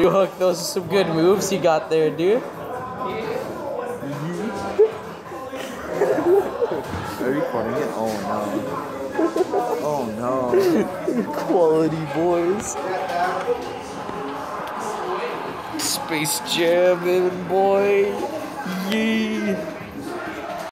New Hook, those are some good moves you got there, dude. Are you recording it? Oh no. Oh no. Quality boys. Space Jam, boy.